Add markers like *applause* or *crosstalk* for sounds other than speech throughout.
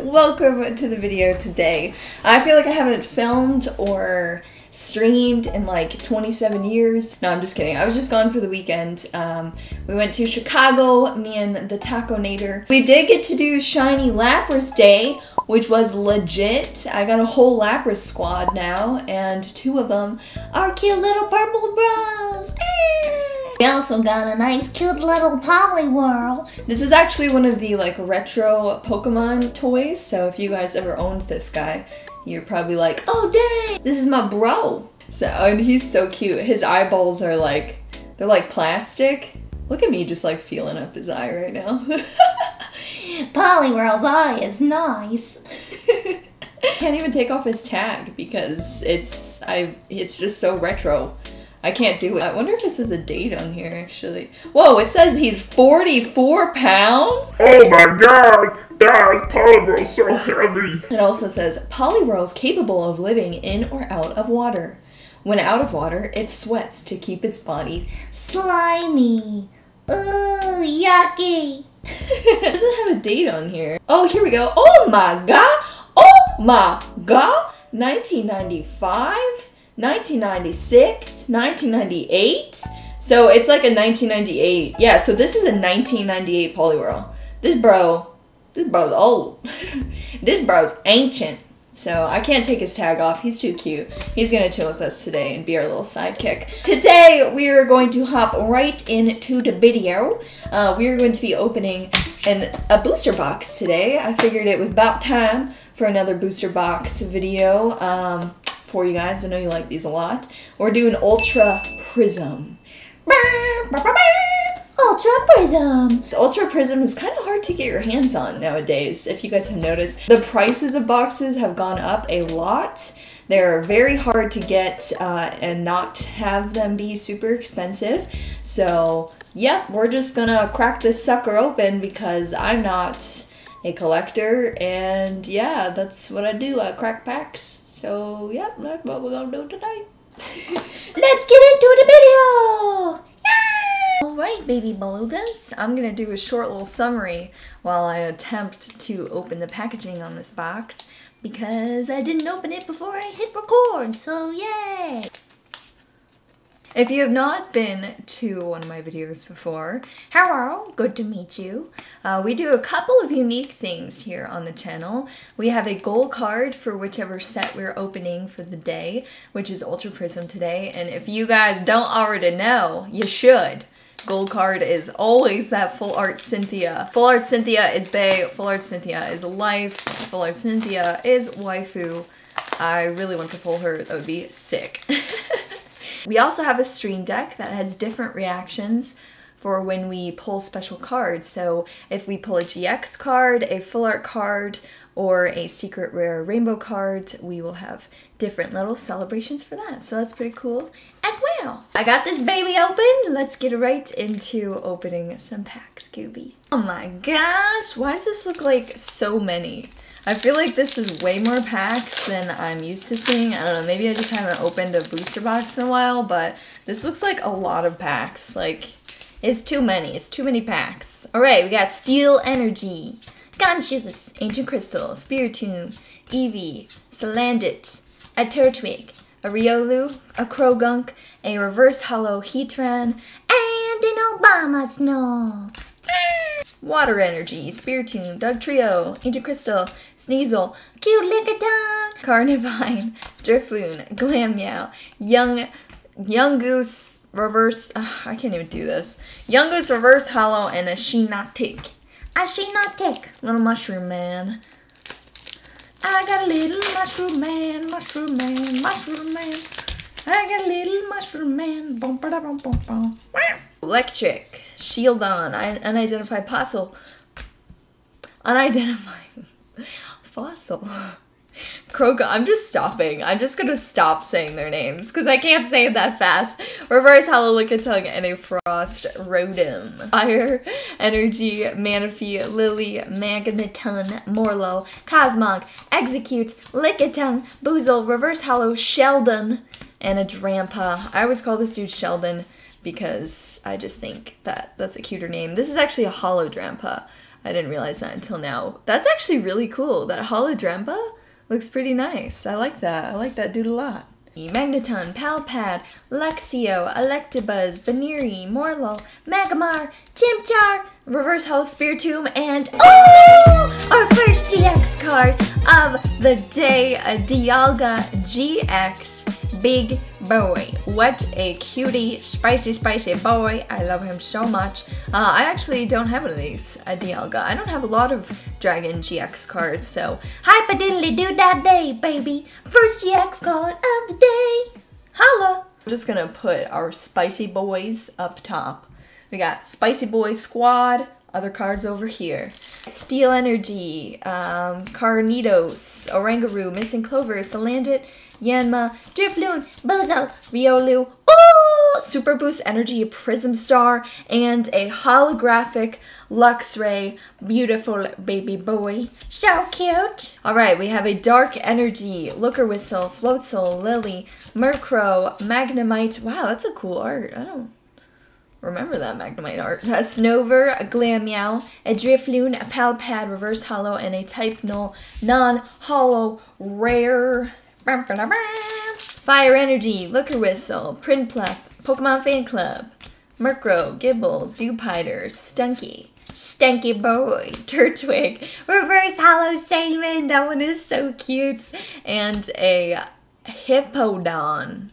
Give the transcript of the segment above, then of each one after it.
welcome to the video today. I feel like I haven't filmed or streamed in like 27 years. No, I'm just kidding. I was just gone for the weekend. Um, we went to Chicago, me and the Taco Nader. We did get to do Shiny Lapras Day, which was legit. I got a whole Lapras squad now, and two of them are cute little purple bros. We also got a nice cute little Poliwhirl. This is actually one of the like retro Pokemon toys, so if you guys ever owned this guy, you're probably like, oh dang, this is my bro. So, and he's so cute. His eyeballs are like, they're like plastic. Look at me just like feeling up his eye right now. *laughs* Poliwhirl's eye is nice. *laughs* Can't even take off his tag because it's I it's just so retro. I can't do it. I wonder if it says a date on here, actually. Whoa, it says he's 44 pounds? Oh my god! That Poliwhirl's so heavy! It also says, Poliwhirl is capable of living in or out of water. When out of water, it sweats to keep its body slimy. Ooh, yucky. *laughs* it doesn't have a date on here. Oh, here we go. Oh my god! Oh my god! 1995? 1996, 1998. So it's like a 1998. Yeah, so this is a 1998 Poliwhirl. This bro, this bro's old. *laughs* this bro's ancient. So I can't take his tag off. He's too cute. He's gonna chill with us today and be our little sidekick. Today we are going to hop right into the video. Uh, we are going to be opening an, a booster box today. I figured it was about time for another booster box video. Um, for you guys. I know you like these a lot. We're doing Ultra Prism. Ultra Prism! Ultra Prism is kind of hard to get your hands on nowadays, if you guys have noticed. The prices of boxes have gone up a lot. They're very hard to get uh, and not have them be super expensive. So, yep, we're just gonna crack this sucker open because I'm not a collector and yeah, that's what I do. I crack packs. So, yeah, that's what we're gonna do today. *laughs* Let's get into the video! Alright, baby belugas, I'm gonna do a short little summary while I attempt to open the packaging on this box because I didn't open it before I hit record, so yay! If you have not been to one of my videos before, hello, good to meet you. Uh, we do a couple of unique things here on the channel. We have a goal card for whichever set we're opening for the day, which is Ultra Prism today. And if you guys don't already know, you should. Gold card is always that full art Cynthia. Full art Cynthia is bae, full art Cynthia is life, full art Cynthia is waifu. I really want to pull her, that would be sick. *laughs* We also have a stream deck that has different reactions for when we pull special cards. So if we pull a GX card, a full art card, or a secret rare rainbow card, we will have different little celebrations for that. So that's pretty cool as well. I got this baby open. Let's get right into opening some packs, Goobies. Oh my gosh, why does this look like so many? I feel like this is way more packs than I'm used to seeing. I don't know, maybe I just haven't opened a booster box in a while, but this looks like a lot of packs. Like, it's too many. It's too many packs. Alright, we got Steel Energy, Gumshoos, Ancient Crystal, Spiritomb, Eevee, Salandit, a Turtwig, a Riolu, a Croagunk, a Reverse Hollow Heatran, and an Abomasnow. Water Energy, Spiritomb, Dugtrio, Ancient Crystal, Sneasel, Cute Lickitung, Carnivine, Drifloon, Glameow, Young, Yungoos, Reverse, ugh, I can't even do this. Yungoos, Reverse Hollow, and a Shiinotic. A little mushroom man. I got a little mushroom man, mushroom man, mushroom man. I got a little mushroom man. Electric, Shieldon, unidentified fossil, unidentified *laughs* fossil. Kroga, I'm just stopping. I'm just gonna stop saying their names because I can't say it that fast. Reverse Hollow Lickitung and a Frost Rotom. Fire, Energy, Manaphy, Lillie, Magneton, Morlo, Cosmog, Exeggcute, Lickitung, Buizel, Reverse Hollow, Sheldon, and a Drampa. I always call this dude Sheldon because I just think that that's a cuter name. This is actually a hollow Drampa. I didn't realize that until now. That's actually really cool. That Holodrampa looks pretty nice. I like that. I like that dude a lot. Magneton, Palpad, Luxio, Electabuzz, Buneary, Morlo, Magmar, Chimchar, Reverse Hollow Spiritomb, and oh! Our first GX card of the day, a Dialga GX Big Boy. What a cutie, spicy, spicy boy. I love him so much. Uh, I actually don't have one of these, a Dialga. I don't have a lot of Dragon GX cards, so hyper diddly do that day, baby. First GX card of the day. Holla! We're just gonna put our spicy boys up top. We got Spicy Boy Squad, other cards over here. Steel Energy, um, Cranidos, Oranguru, Missing Clover, Salandit, Yanma, Drifloon, Bozo, Riolu, ooh, Super Boost Energy, Prism Star, and a holographic Luxray, beautiful baby boy. So cute. All right, we have a Dark Energy, Looker Whistle, Floatzel, Lillie, Murkrow, Magnemite. Wow, that's a cool art. I don't remember that Magnemite art. *laughs* A Snover, a Glameow, a Drifloon, a Palpad, Reverse Hollow, and a Type Null non-hollow rare. Fire Energy, Looker Whistle, Prinplup, Pokemon Fan Club, Murkrow, Gible, Dewpider, Stunky, Stanky Boy, *laughs* Turtwig, Reverse Hollow Shaymin, that one is so cute, and a Hippowdon.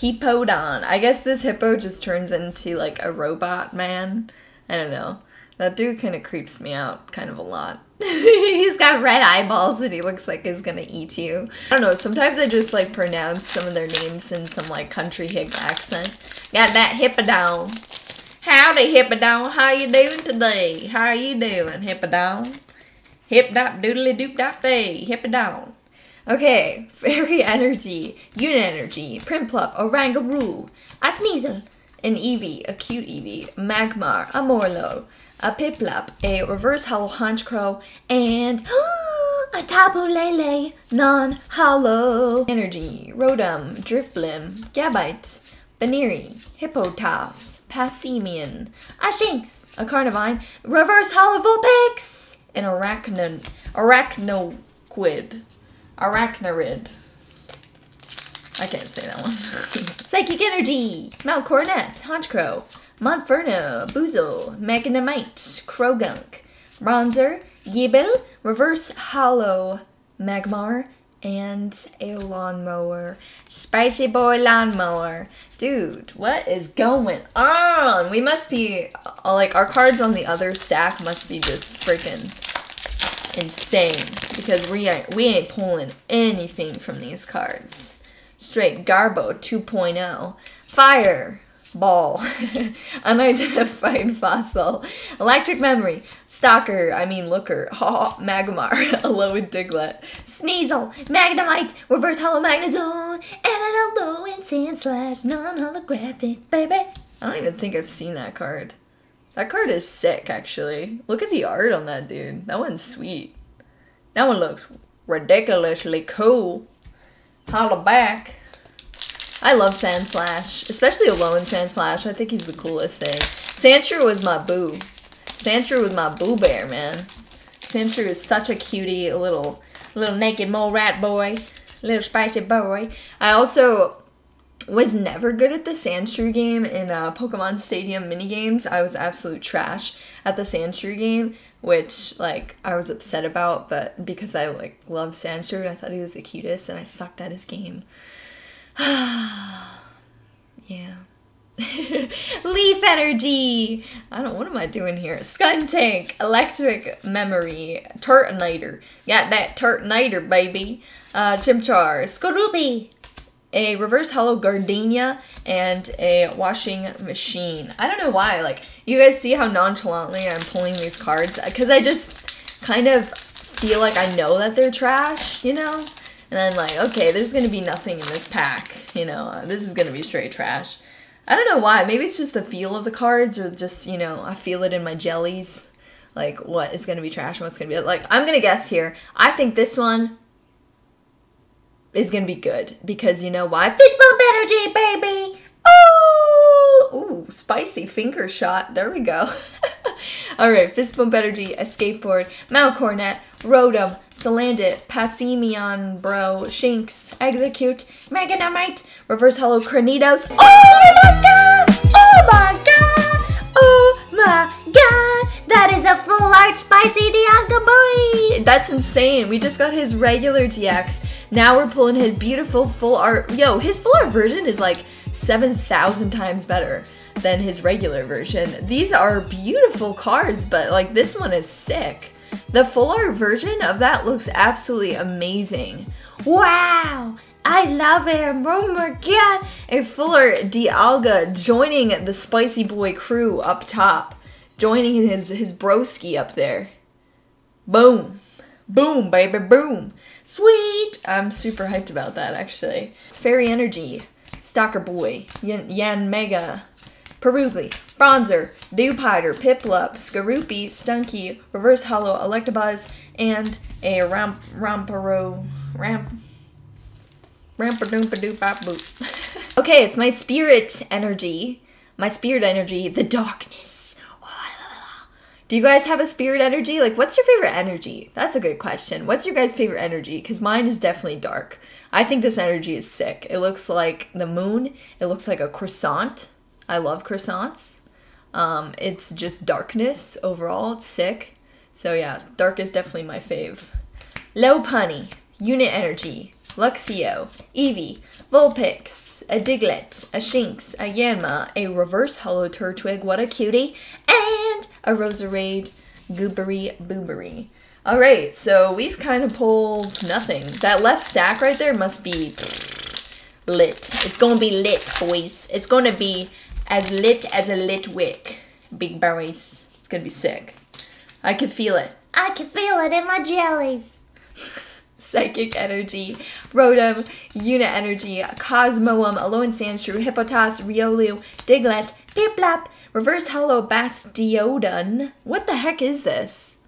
Hippowdon. I guess this hippo just turns into like a robot man. I don't know. That dude kind of creeps me out kind of a lot. *laughs* he's got red eyeballs and he looks like he's gonna eat you. I don't know, sometimes I just like pronounce some of their names in some like country hick accent. Got that hippodon. Howdy hippodon, how you doing today? How you doing, hippodon? Hip dop doodly doop dop day, hippodon. Okay, *laughs* Fairy Energy, Unit Energy, Prinplup, Oranguru, a Sneasel, an Eevee, a cute Eevee, Magmar, a Morlo, a Piplup, a Reverse Hollow Honchkrow, and *gasps* a Tapu Lele non-hollow energy, Rotom, Drifblim, Gabite, Buneary, Hippotas, Passimian, a Shinx, a Carnivine, Reverse Hollow Vulpix, an Arachno, Arachnoquid, Arachnorid. I can't say that one. *laughs* Psychic Energy, Mount Coronet, Honchkrow, Monferno, Buizel, Magnemite, Croagunk, Bronzor, Gible, Reverse Hollow, Magmar, and a lawnmower. Spicy boy lawnmower. Dude, what is going on? We must be, uh, like, our cards on the other stack must be just freaking insane because we ain't, we ain't pulling anything from these cards. Straight Garbo 2.0. Fire ball, *laughs* unidentified *laughs* fossil, electric memory, stalker, I mean looker, ha, magmar, Alolan Diglett, Sneasel, Magnemite, reverse hollow magnezone, and an Alolan Sandslash non-holographic, baby. I don't even think I've seen that card. That card is sick, actually. Look at the art on that dude. That one's sweet. That one looks ridiculously cool. Holla back. I love Sandslash, especially Alolan Sandslash. I think he's the coolest thing. Sandshrew was my boo. Sandshrew was my boo bear, man. Sandshrew is such a cutie, a little, little naked mole rat boy, little spicy boy. I also was never good at the Sandshrew game in uh, Pokemon Stadium mini games. I was absolute trash at the Sandshrew game, which like I was upset about, but because I like love Sandshrew, I thought he was the cutest, and I sucked at his game. *sighs* yeah. *laughs* Leaf energy. I don't. What am I doing here? Skuntank, electric memory, Turtonator. Got that Turtonator, baby. Uh, Chimchar, Skorupi, a reverse hollow gardenia, and a washing machine. I don't know why. Like you guys see how nonchalantly I'm pulling these cards because I just kind of feel like I know that they're trash. You know. And I'm like, okay, there's gonna be nothing in this pack, you know, this is gonna be straight trash. I don't know why, maybe it's just the feel of the cards or just, you know, I feel it in my jellies. Like, what is gonna be trash and what's gonna be, like, I'm gonna guess here. I think this one is gonna be good because you know why? Fist bump energy, baby! Ooh! Ooh, spicy finger shot. There we go. *laughs* All right, Fist Bump Energy, a skateboard, Malcornet, Rotom, Salandit, Passimian Bro, Shinx, Exeggcute, Meganite, Reverse Hollow Cranidos. Oh my god! Oh my god! Oh my god! That is a full art spicy Dialga boy! That's insane. We just got his regular GX. Now we're pulling his beautiful full art. Yo, his full art version is like 7,000 times better than his regular version. These are beautiful cards, but like this one is sick. The full art version of that looks absolutely amazing. Wow! I love him. Oh my god. A fuller Dialga joining the Spicy Boy crew up top. Joining his, his broski up there. Boom. Boom, baby, boom. Sweet! I'm super hyped about that, actually. Fairy Energy, Stalker Boy, Yan, Yanmega, Purugly, Bronzor, Dewpider, Piplup, Skorupi, Stunky, Reverse Hollow, Electabuzz, and a Ramp Ramparo Ramp Rampa-doompa-doop-bop-boop. *laughs* okay, it's my spirit energy. My spirit energy, the darkness. Do you guys have a spirit energy? Like, what's your favorite energy? That's a good question. What's your guys' favorite energy? Because mine is definitely dark. I think this energy is sick. It looks like the moon. It looks like a croissant. I love croissants. Um, it's just darkness overall. It's sick. So yeah, dark is definitely my fave. Lopunny, Unit Energy, Luxio, Eevee, Vulpix, a Diglett, a Shinx, a Yanma, a Reverse Hollow Turtwig, what a cutie, and a Roserade, Goobery Boobery. Alright, so we've kind of pulled nothing. That left stack right there must be lit. It's gonna be lit, boys. It's gonna be as lit as a lit wick. Big boys. It's gonna be sick. I can feel it. I can feel it in my jellies. *laughs* Psychic Energy, Rotom, Unit Energy, Cosmoem, Alolan Sandshrew, Hippotas, Riolu, Diglett, Piplup, Reverse Hollow Bastiodon. What the heck is this?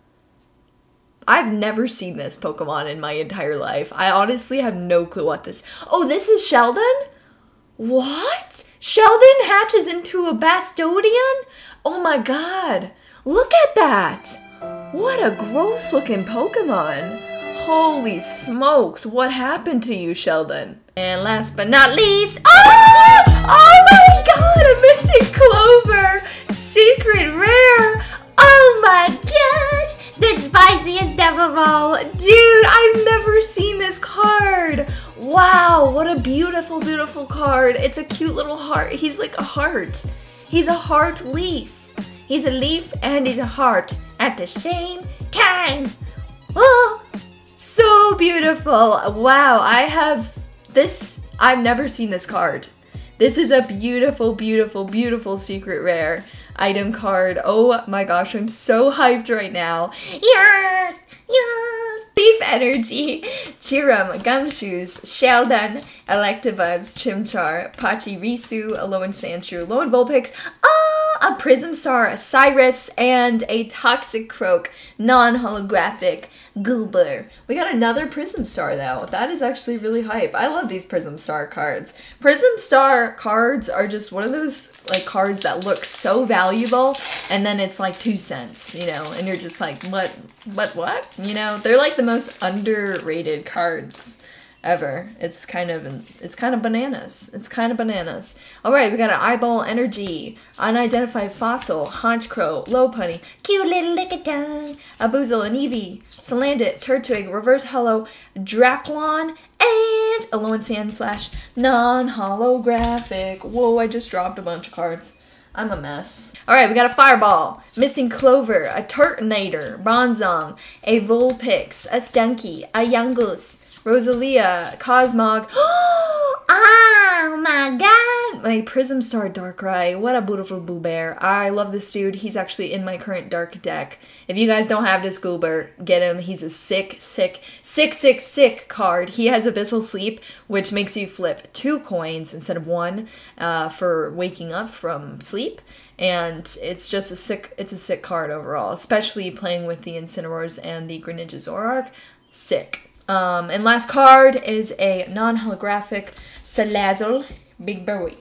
I've never seen this Pokemon in my entire life. I honestly have no clue what this. Oh, this is Sheldon? What? Sheldon hatches into a Bastiodon? Oh my god. Look at that. What a gross looking Pokemon. Holy smokes, what happened to you, Sheldon? And last but not least, oh! Oh my god, a missing clover! Secret rare! Oh my god! The spiciest of all. Dude, I've never seen this card. Wow, what a beautiful, beautiful card. It's a cute little heart. He's like a heart. He's a heart leaf. He's a leaf and he's a heart at the same time. Oh, so beautiful. Wow, I have this. I've never seen this card. This is a beautiful, beautiful, beautiful secret rare item card. Oh my gosh, I'm so hyped right now. Yes! Yes! Leaf Energy, Tiram, Gumshoos, Sheldon, Electabuzz, Chimchar, Pachirisu, Alolan Sandshrew, Alolan Vulpix, ah, a Prism Star, Cyrus, and a Toxicroak non-holographic Goober. We got another Prism Star though. That is actually really hype. I love these Prism Star cards. Prism Star cards are just one of those like cards that look so valuable and then it's like two cents, you know, and you're just like, what, what, what? You know, they're like the most underrated cards ever. It's kind of it's kind of bananas. It's kind of bananas. All right, we got an eyeball energy, unidentified fossil, Honchkrow, low punny, cute little lickitung, Abuzel, and Eevee, Salandit, Turtwig, Reverse Hollow, Draplon, and Alolan Sandslash non-holographic. Whoa, I just dropped a bunch of cards. I'm a mess. All right, we got a Fireball, Missing Clover, a Turtonator, Bronzong, a Vulpix, a Stunky, a Yangus, Roselia, Cosmog. *gasps* oh my god! My Prism Star Darkrai. What a beautiful Boo Bear. I love this dude. He's actually in my current Dark deck. If you guys don't have this Goober, get him. He's a sick, sick, sick, sick, sick card. He has Abyssal Sleep, which makes you flip two coins instead of one uh, for waking up from sleep and it's just a sick it's a sick card overall especially playing with the incineroars and the greninja zoroark sick um, and last card is a non-holographic Salazzle Big Boy.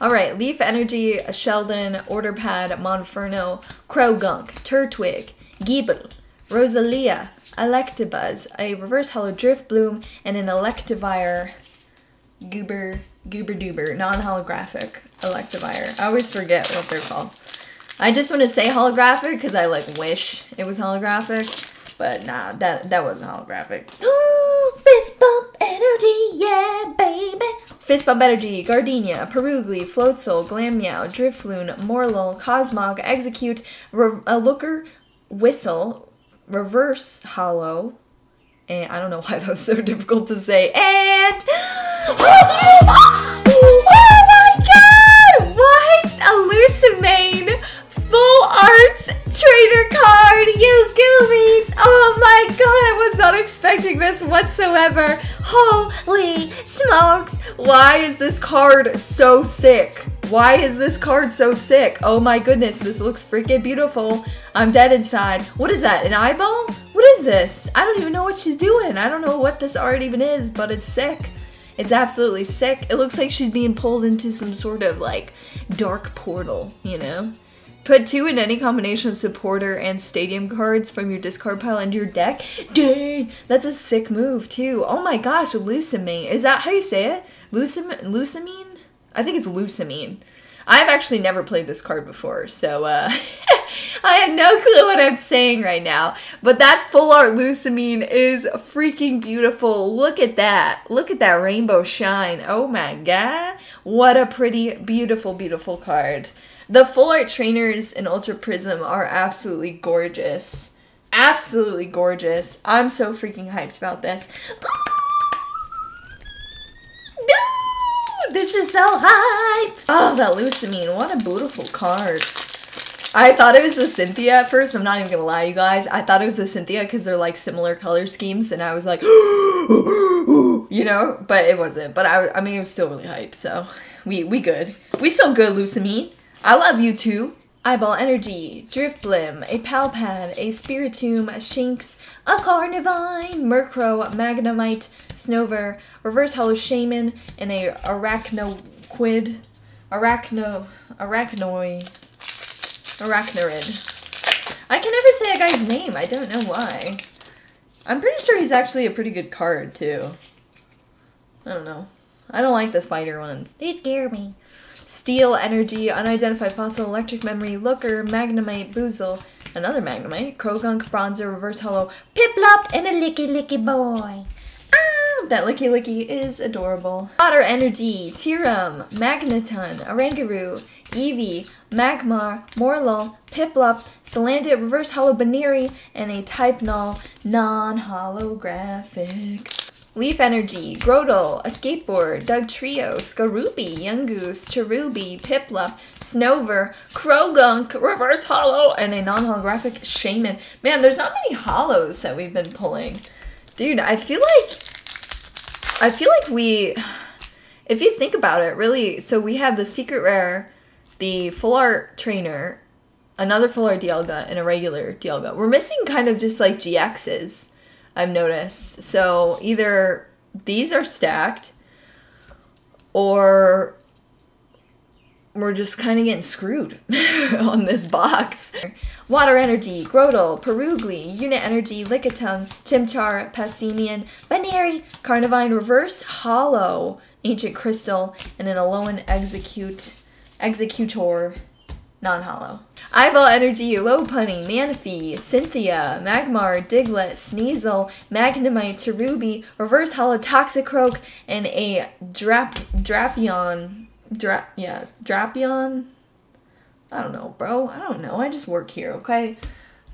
All right, Leaf Energy, Sheldon, Order Pad, Monferno, Croagunk, Turtwig, Gible, Roselia, Electabuzz, a Reverse Hollow Drift Bloom, and an Electivire Goober Goober Doober, non-holographic Electivire. I always forget what they're called. I just want to say holographic because I like wish it was holographic, but nah, that that wasn't holographic. Fist bump energy, yeah, baby. Fist Bump Energy, Gardenia, Purugly, Floatzel, Glameow, Drifloon, Morelull, Cosmog, Exeggcute, Re- a Looker, Whistle, Reverse Hollow, and I don't know why that was so difficult to say, and. Oh my god! What? A Lucimane full art trader card, you goobies! Oh my god, I was not expecting this whatsoever. Holy smokes! Why is this card so sick? Why is this card so sick? Oh my goodness, this looks freaking beautiful. I'm dead inside. What is that? An eyeball? What is this? I don't even know what she's doing. I don't know what this art even is, but it's sick. It's absolutely sick. It looks like she's being pulled into some sort of like dark portal, you know? Put two in any combination of supporter and stadium cards from your discard pile into your deck. Dang, that's a sick move too. Oh my gosh, Lucamine. Is that how you say it? Lucam Lucamine? I think it's Lucamine. I've actually never played this card before, so uh, *laughs* I have no clue what I'm saying right now. But that full art Lucamine is freaking beautiful. Look at that. Look at that rainbow shine. Oh my god. What a pretty, beautiful, beautiful card. The full art trainers in Ultra Prism are absolutely gorgeous. Absolutely gorgeous. I'm so freaking hyped about this. Ah! This is so hype! Oh, that Lucamine. What a beautiful card. I thought it was the Cynthia at first. I'm not even gonna lie, you guys. I thought it was the Cynthia because they're like similar color schemes, and I was like, *gasps* you know, but it wasn't. But I, I mean, it was still really hype. So we we good. We still good, Lucamine. I love you too. Eyeball Energy, Drifblim, a Palpad, a Spiritomb, Shinx, a Carnivine, Murkrow, Magnemite, Snover, Reverse Hollow Shaymin, and a Arachnoquid, Arachno, Arachnoi, Arachnorid. I can never say a guy's name, I don't know why. I'm pretty sure he's actually a pretty good card too. I don't know. I don't like the spider ones. They scare me. Steel, Energy, Unidentified Fossil, Electric Memory, Looker, Magnemite, Buizel, another Magnemite, Croagunk, Bronzor, Reverse Hollow, Piplup and a licky licky boy. Ah, that Licky Licky is adorable. Water Energy, Tiram, Magneton, Oranguru, Eevee, Magmar, Morelull, Piplup, Salandit, Reverse Hollow Buneary, and a Type Null non-holographic. Leaf Energy, Grotle, a Skateboard, Doug Trio, Skorupi, Goose, Cherubi, Piplup, Snover, Croagunk, Reverse Hollow, and a non-holographic Shaymin. Man, there's not many hollows that we've been pulling. Dude, I feel like I feel like we if you think about it, really, so we have the secret rare, the full art trainer, another full art Dialga, and a regular Dialga. We're missing kind of just like GXs, I've noticed. So either these are stacked or we're just kind of getting screwed *laughs* on this box. Water Energy, Grotle, Purugly, Unit Energy, Lickitung, Chimchar, Passimian, Buneary, Carnivine Reverse, Hollow, Ancient Crystal, and an Alolan Exeggcute, Exeggutor, non-hollow. Eyeball Energy, Lopunny, Manaphy, Cynthia, Magmar, Diglett, Sneasel, Magnemite, Cherubi, Reverse Hollow, Toxicroak, and a Drap Drapion. Dra- yeah, Drapion? I don't know, bro. I don't know. I just work here, okay?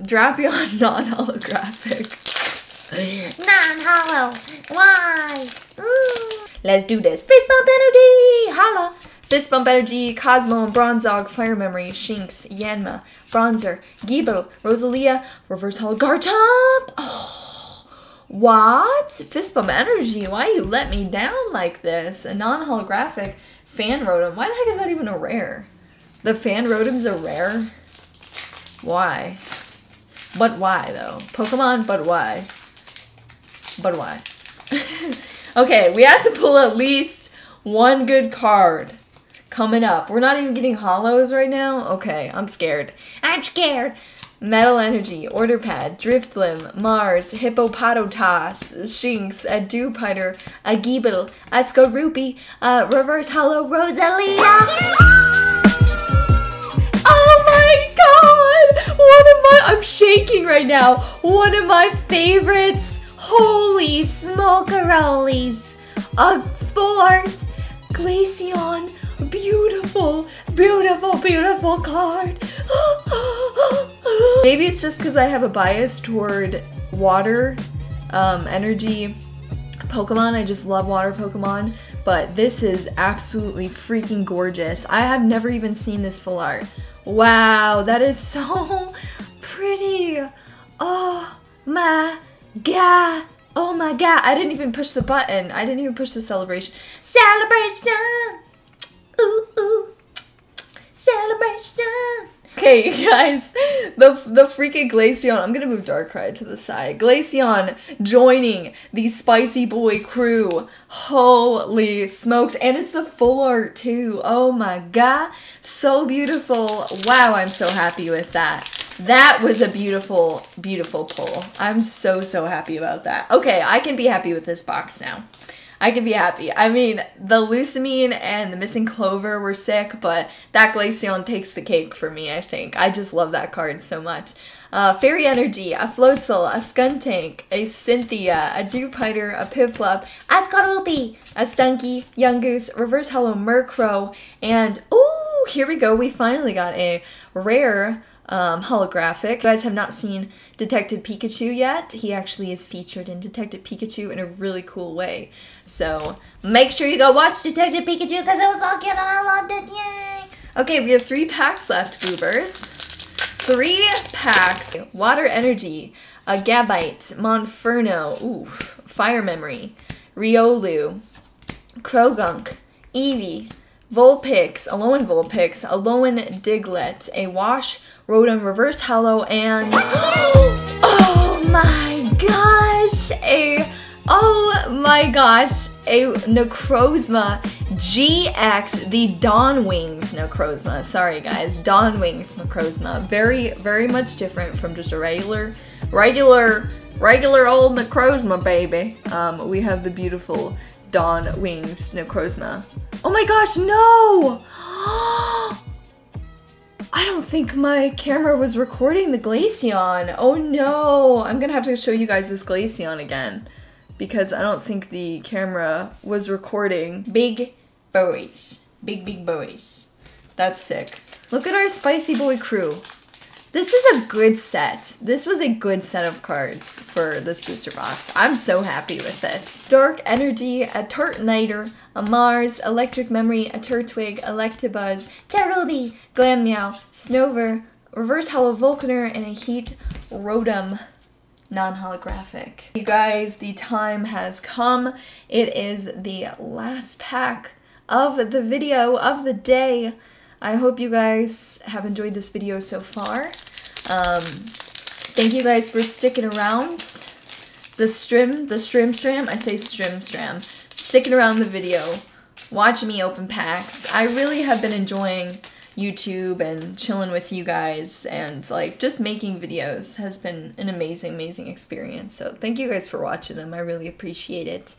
Drapion *laughs* non-holographic. *laughs* Non-hollow. Why? Ooh. Let's do this. Fist bump energy! Holla! Fist bump energy, Cosmo, Bronzong, Fire Memory, Shinx, Yanma, Bronzor, Gibo, Roselia, Reverse Hollow, Garchomp! Oh, what? Fist bump energy, why you let me down like this? A non-holographic fan rotom. Why the heck is that even a rare? The fan rotom's a rare? Why? But why though? Pokemon, but why? But why? *laughs* okay, we had to pull at least one good card. coming up. We're not even getting hollows right now. Okay, I'm scared. I'm scared. Metal Energy, Order Pad, Drifblim, Mars, Hippopotamus, Shinx, a Dewpider, a Gible, a Skorupi, a Reverse Hollow Roselia. Oh my god! One of my I'm shaking right now. One of my favorites. Holy smokerolies. A full art Glaceon. Beautiful, beautiful, beautiful card. *gasps* Maybe it's just because I have a bias toward water um, energy Pokemon. I just love water Pokemon. But this is absolutely freaking gorgeous. I have never even seen this full art. Wow, that is so *laughs* pretty. Oh my god. Oh my god. I didn't even push the button. I didn't even push the celebration. Celebration. Ooh, ooh. Celebration. Okay, *laughs* guys, the the freaking Glaceon. I'm gonna move Darkrai to the side. Glaceon joining the Spicy Boy crew. Holy smokes! And it's the full art too. Oh my god, so beautiful! Wow, I'm so happy with that. That was a beautiful, beautiful pull. I'm so so happy about that. Okay, I can be happy with this box now. I can be happy. I mean, the Lucamine and the Missing Clover were sick, but that Glaceon takes the cake for me, I think. I just love that card so much. Uh, Fairy Energy, a Floatzel, a Skuntank, a Cynthia, a Dewpider, a Piplup, A Skorupi. a Stunky, Young Goose, Reverse Hollow Murkrow, and ooh, here we go. We finally got a rare um, holographic. You guys have not seen Detective Pikachu yet. He actually is featured in Detective Pikachu in a really cool way. So make sure you go watch Detective Pikachu because it was all cute and I loved it. Yay! Okay, we have three packs left, Goobers. Three packs. Water Energy, a Gabite, Monferno, ooh, Fire Memory, Riolu, Croagunk, Eevee, Vulpix, Alolan Vulpix, Alolan Diglett, a Wash, Rotom Reverse Hollow, and *gasps* oh my gosh, a oh my gosh, a Necrozma GX, the Dawn Wings Necrozma. Sorry guys, Dawn Wings Necrozma. Very, very much different from just a regular, regular, regular old Necrozma baby. Um, we have the beautiful Dawn Wings Necrozma. Oh my gosh, no! *gasps* I don't think my camera was recording the Glaceon. Oh no! I'm gonna have to show you guys this Glaceon again because I don't think the camera was recording. Big boys. Big, big boys. That's sick. Look at our Spicy Boy crew. This is a good set. This was a good set of cards for this booster box. I'm so happy with this. Dark Energy, a Turtonator, a Mars, Electric Memory, a Turtwig, Electabuzz, Cherubi. Glameow, Snover, Reverse Hollow Volcaner, and a Heat Rotom non-holographic. You guys, the time has come. It is the last pack of the video of the day. I hope you guys have enjoyed this video so far. Um, thank you guys for sticking around. The strim, the strim stram, I say strim stram, sticking around the video, watching me open packs. I really have been enjoying YouTube and chilling with you guys and like just making videos has been an amazing, amazing experience. So thank you guys for watching them. I really appreciate it.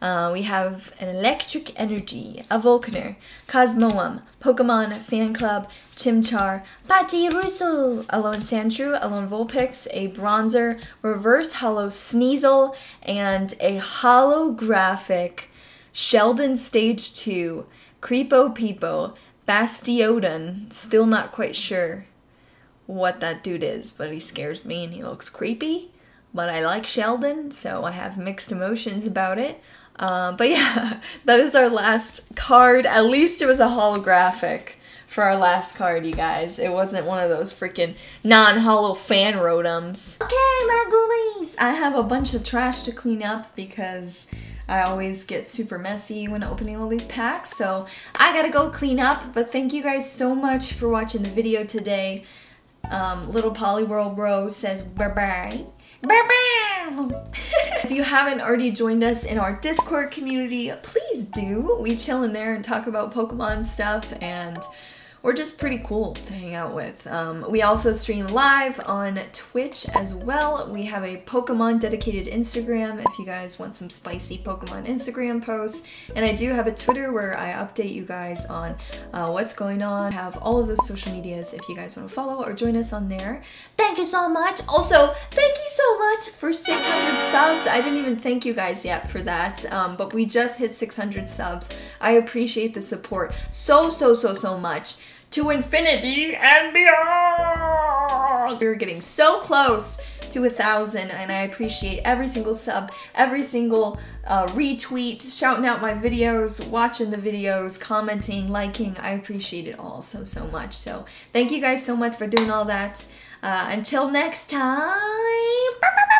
Uh, we have an Electric Energy, a Volcaner, Cosmoem, Pokemon Fan Club, Chimchar, Pachirisu. a Lone Sandshrew, a Lone Vulpix, a Bronzor, Reverse Hollow Sneasel, and a holographic Sheldon Stage 2, Creepo Peepo, Bastiodon. Still not quite sure what that dude is, but he scares me and he looks creepy. But I like Sheldon, so I have mixed emotions about it. Um, but yeah, *laughs* that is our last card. At least it was a holographic for our last card, you guys. It wasn't one of those freaking non-hollow fan rotums. Okay, my goobies. I have a bunch of trash to clean up because I always get super messy when opening all these packs. So I gotta go clean up. But thank you guys so much for watching the video today. Um, Little Poliwhirl Bro says bye-bye. *laughs* if you haven't already joined us in our Discord community, please do. We chill in there and talk about Pokemon stuff and we're just pretty cool to hang out with. Um, we also stream live on Twitch as well. We have a Pokemon dedicated Instagram if you guys want some spicy Pokemon Instagram posts. And I do have a Twitter where I update you guys on uh, what's going on. I have all of those social medias if you guys want to follow or join us on there. Thank you so much. Also, thank you so much for 600 subs. I didn't even thank you guys yet for that, um, but we just hit 600 subs. I appreciate the support so, so, so, so much to infinity and beyond. We're getting so close to a thousand, and I appreciate every single sub, every single uh, retweet, shouting out my videos, watching the videos, commenting, liking. I appreciate it all so, so much. So, thank you guys so much for doing all that. Uh, until next time.